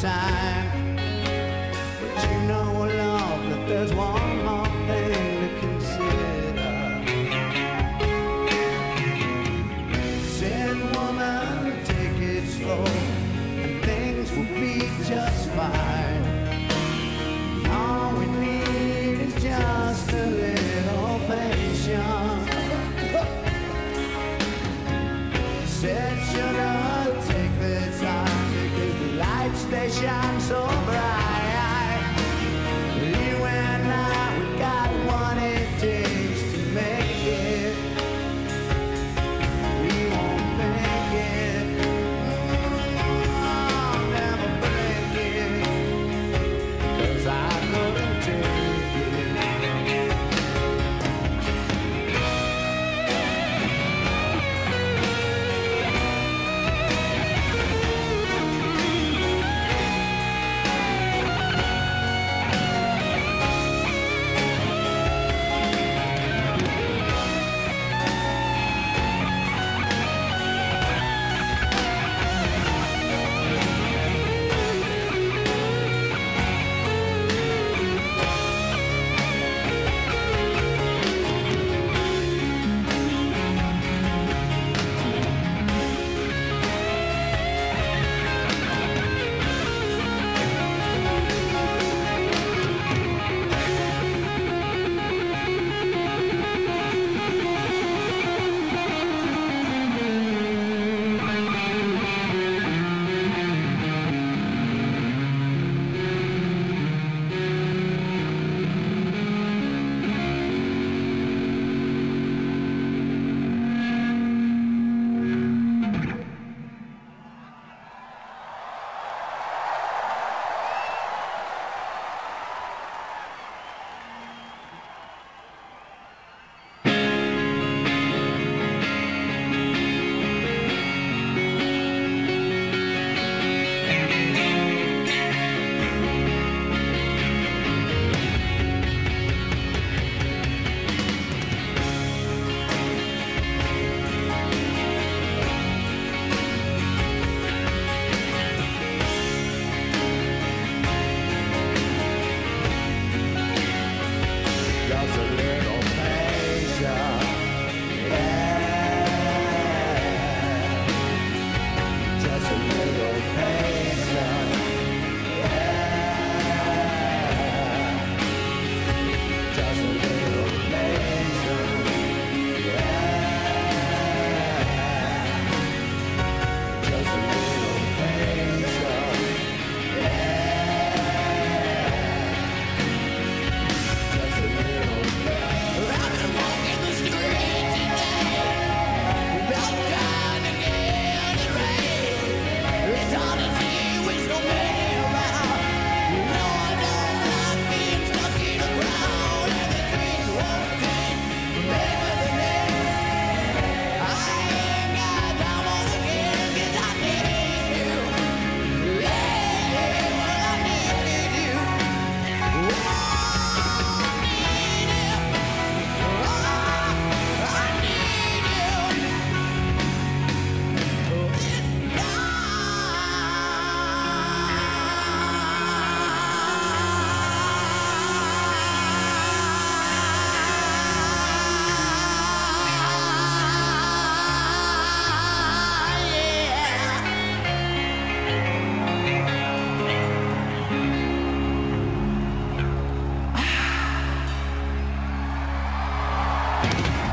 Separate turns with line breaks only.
time. But you know, love, that there's one more thing to consider. Said woman, take it slow, and things will be just fine. All we need is just a little patience. Said, shut up. Bye.